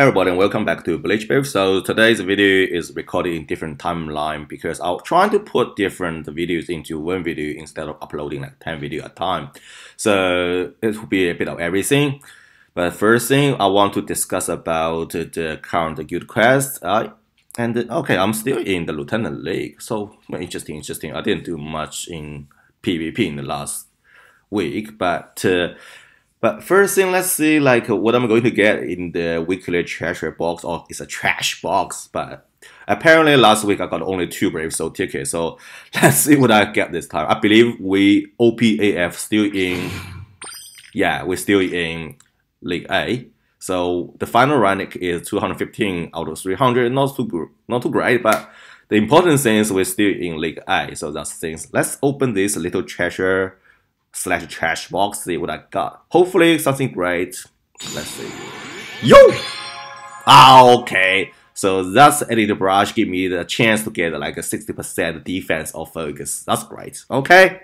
everybody and welcome back to Bleach Brave. So today's video is recorded in different timeline because I'm trying to put different videos into one video instead of uploading like 10 video at a time. So it will be a bit of everything. But first thing I want to discuss about the current guild quest. Uh, and okay, I'm still in the Lieutenant League. So interesting, interesting. I didn't do much in PvP in the last week, but uh, but first thing, let's see like what I'm going to get in the weekly treasure box, or it's a trash box. But apparently last week I got only two Brave Soul tickets, so let's see what I get this time. I believe we OPAF still in, yeah, we're still in League A. So the final rank is 215 out of 300. Not too not too great, but the important thing is we're still in League A. So that's things. Let's open this little treasure slash trash box, see what I got. Hopefully something great. Let's see. Yo! Ah, okay. So that's Editor Brush give me the chance to get like a 60% defense or focus. That's great. Okay.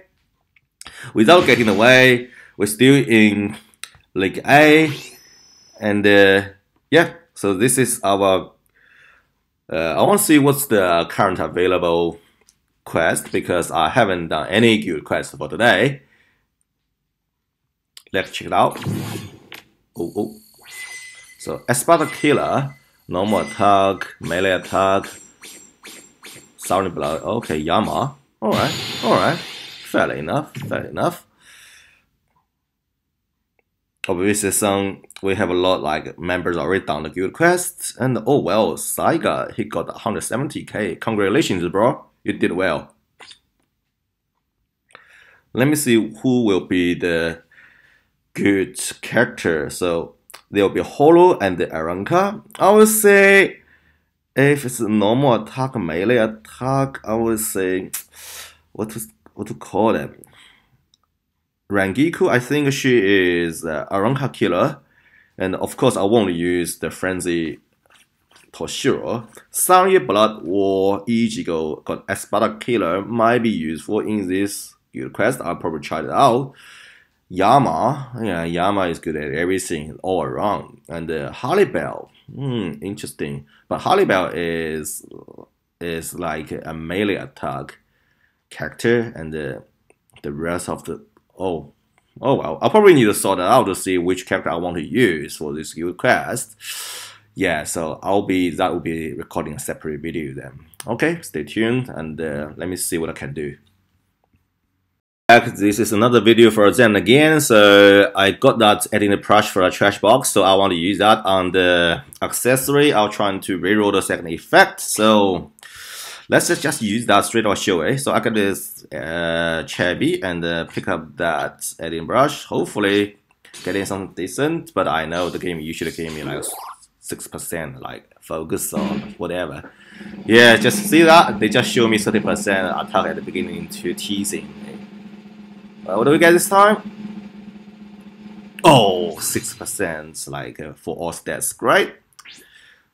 Without getting away, we're still in League A. And uh, yeah, so this is our... Uh, I want to see what's the current available quest because I haven't done any guild quest for today. Let's check it out. Oh, oh. So Espada Killer, normal attack, melee attack, sounding blood. Okay, Yama. Alright, alright. Fair enough, fair enough. Obviously, some we have a lot like members already done the guild quest, and oh well, Saiga he got 170k. Congratulations, bro! You did well. Let me see who will be the good character. So there'll be Hollow and the Arrancar. I would say if it's a normal attack, melee attack, I would say what to what to call them. Rangiku, I think she is uh, Arrancar killer, and of course I won't use the frenzy Toshiro. Sanye Blood or Ichigo got Espada killer might be useful in this guild quest. I'll probably try it out. Yama, yeah, Yama is good at everything all around. And uh, Harribel, hmm, interesting. But Harribel is is like a melee attack character, and uh, the rest of the oh oh well, I'll probably need to sort it out to see which character I want to use for this guild quest. Yeah, so I'll be that will be recording a separate video then. Okay, stay tuned and uh, let me see what I can do back. This is another video for Zen again. So I got that adding the brush for a trash box. So I want to use that on the accessory. I'll try to reroll the second effect. So let's just, just use that straight away. So I got this uh, and uh, pick up that adding brush. Hopefully getting something decent. But I know the game usually gave me like 6% like focus on whatever. Yeah, just see that? They just show me 30% attack at the beginning to teasing what do we get this time? Oh, 6% like uh, for all stats, great.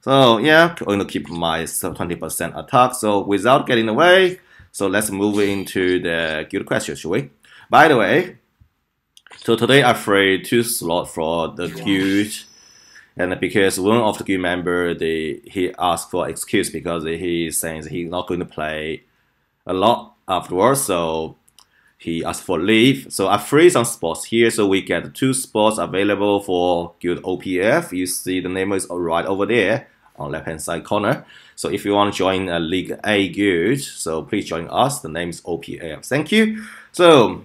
So yeah, I'm going to keep my 20% attack. So without getting away, so let's move into the guild question, shall we? By the way, so today I free two slots for the guild, and because one of the guild member they he asked for excuse because he saying he's not going to play a lot afterwards, so he asked for leave. So I free some spots here. So we get two spots available for Guild OPF. You see the name is right over there on left hand side corner. So if you want to join a League A guild, so please join us. The name is OPF. Thank you. So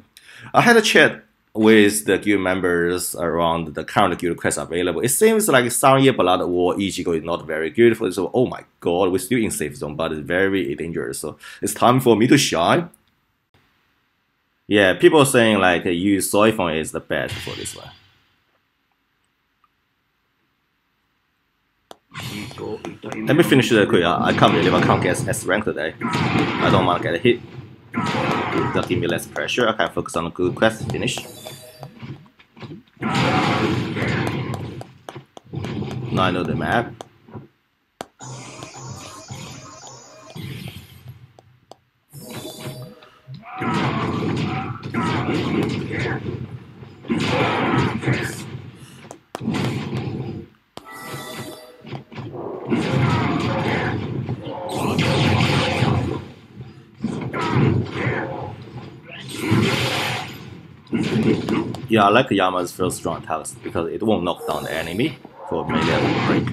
I had a chat with the guild members around the current guild quests available. It seems like Sanye Blood or Ichigo is not very good. So, oh my god, we're still in safe zone, but it's very dangerous. So it's time for me to shine. Yeah, people saying like use Soifon is the best for this one. Let me finish that quick. I can't believe I can't get S rank today. I don't want to get a hit. That give me less pressure. I can focus on the good quest. Finish. Now I know the map. Yeah, I like Yama's first strong attacks because it won't knock down the enemy for melee break.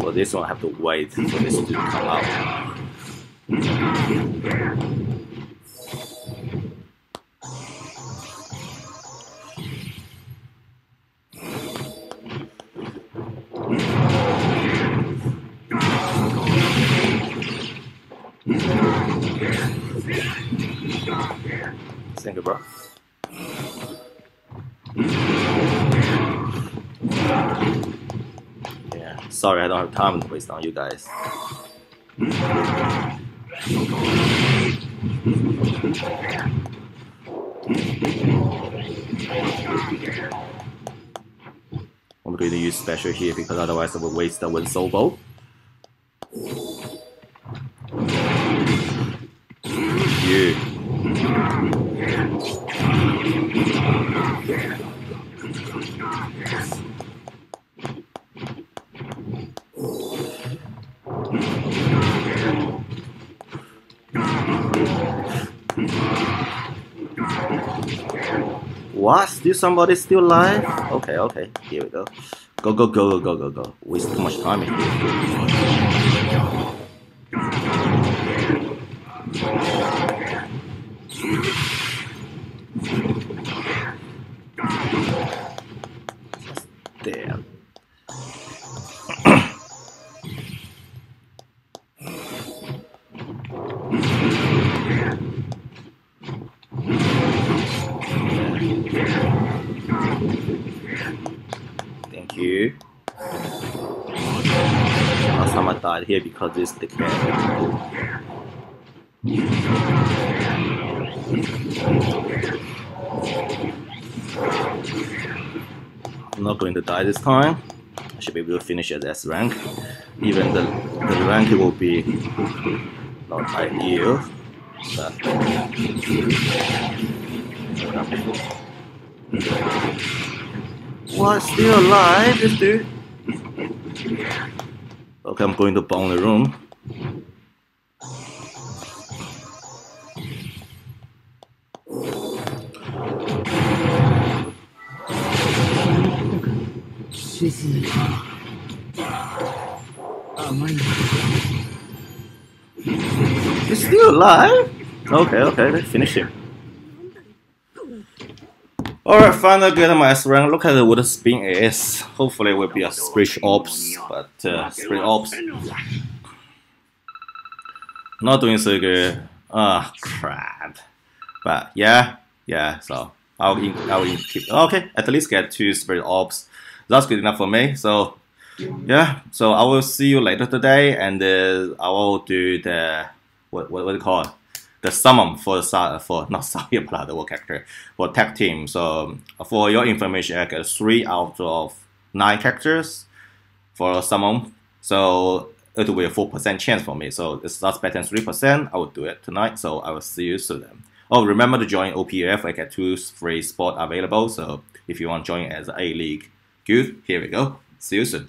For this one, I have to wait for this to come out. Thank you, sorry I don't have time to waste on you guys. I'm going to use special here because otherwise I will waste the wind soul bow. What? Still somebody still alive? Okay, okay. Here we go. Go, go, go, go, go, go, go. Waste too much time here. Here because this dickhead. I'm not going to die this time. I should be able to finish at S rank. Even the, the rank will be not ideal. But what? Still alive, this dude? Okay, I'm going to bomb the room. He's still alive? Okay, okay, let's finish him. Alright, finally get my S rank. Look at what the spin is. Hopefully it will be a Spirit Orbs, but uh, Spirit Orbs not doing so good. Ah, crap. But yeah, yeah, so I'll, in, I'll in keep. Okay, at least get two Spirit Orbs. That's good enough for me. So yeah, so I will see you later today, and uh, I will do the what what what do you call it? The summon for for not Saya but the work character for tech team. So um, for your information, I get three out of nine characters for summon. So it will be a four percent chance for me. So it's that's better than three percent. I will do it tonight. So I will see you soon. Oh, remember to join OPF. I get two free spot available. So if you want to join as a league, good. Here we go. See you soon.